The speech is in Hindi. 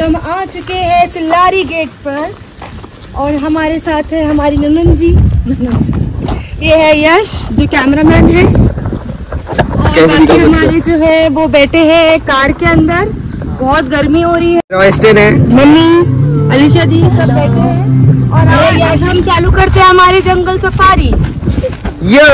तो हम आ चुके हैं चिल्लारी गेट पर और हमारे साथ है हमारी ननन जी। ननन जी। ये है यश जो कैमरामैन है। और बाकी हमारे जो है वो बैठे हैं कार के अंदर। बहुत गर्मी हो रही है। मम्मी अलीशा दी सब बैठे हैं। और आज हम चालू करते हैं हमारी जंगल सफारी। Yo